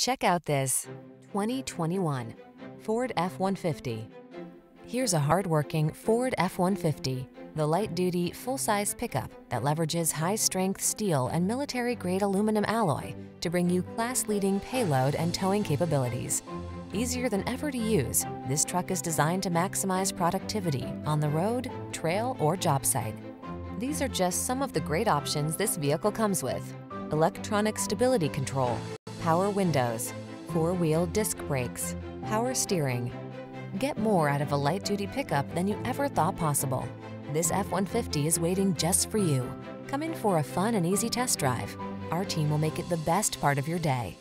Check out this 2021 Ford F-150. Here's a hard-working Ford F-150, the light-duty, full-size pickup that leverages high-strength steel and military-grade aluminum alloy to bring you class-leading payload and towing capabilities. Easier than ever to use, this truck is designed to maximize productivity on the road, trail, or job site. These are just some of the great options this vehicle comes with. Electronic stability control, power windows, four-wheel disc brakes, power steering. Get more out of a light-duty pickup than you ever thought possible. This F-150 is waiting just for you. Come in for a fun and easy test drive. Our team will make it the best part of your day.